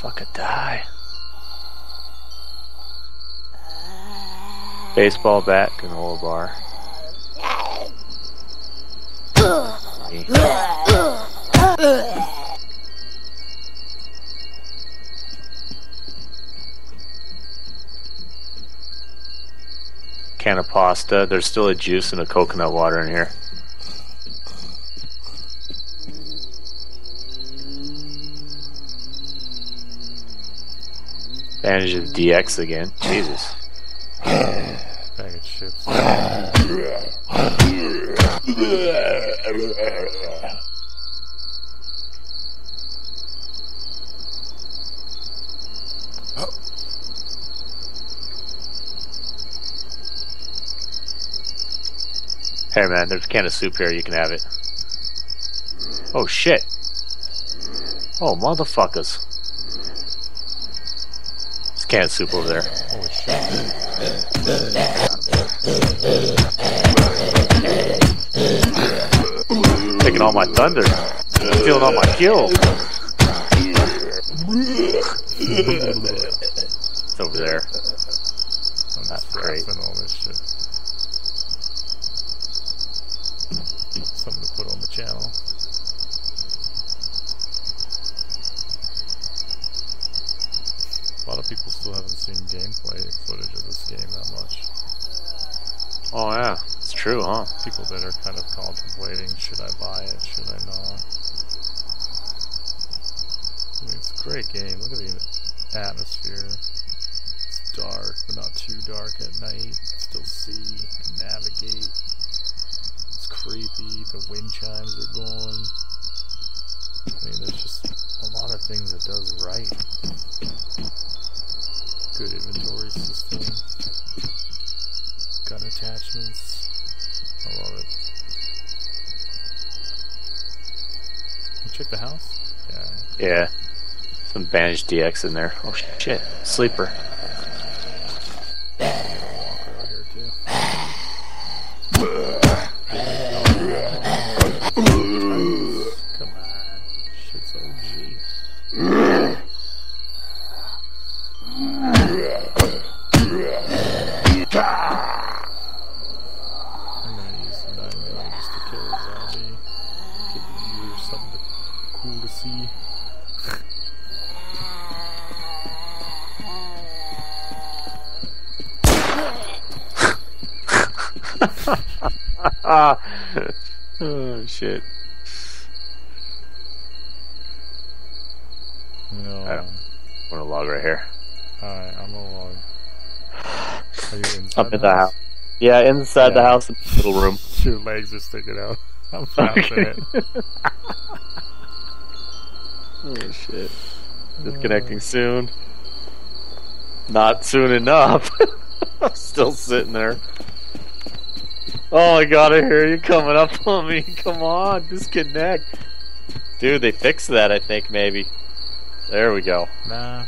Fucking die. Baseball bat can hold a bar. Can of pasta. There's still a juice and a coconut water in here. Advantage of DX again. Jesus. Bag of chips. Hey man, there's a can of soup here. You can have it. Oh shit. Oh motherfuckers. Can of soup over there. Holy shit. Taking all my thunder. Stealing all my kills. it's over there. I'm That's just great. all this shit. Something to put on the channel. A lot of people still haven't seen gameplay footage of this game that much. Oh yeah, it's true, huh? People that are kind of contemplating, should I buy it, should I not? I mean, it's a great game. Look at the atmosphere. It's dark, but not too dark at night. Still see, you can navigate. It's creepy. The wind chimes are going. I mean, there's just a lot of things it does right. Check the house? Yeah. Yeah. Some Bandage DX in there. Oh shit. Sleeper. oh shit. No. I don't- I'm gonna log right here. Alright, I'm gonna log. Are you inside I'm in the house. Yeah, inside the house in the little room. Your legs are sticking out. I'm bouncing it. Oh shit. Disconnecting uh. soon. Not soon enough. I'm still sitting there. Oh my god, I hear you coming up on me. Come on, disconnect. Dude, they fixed that, I think, maybe. There we go. Nah,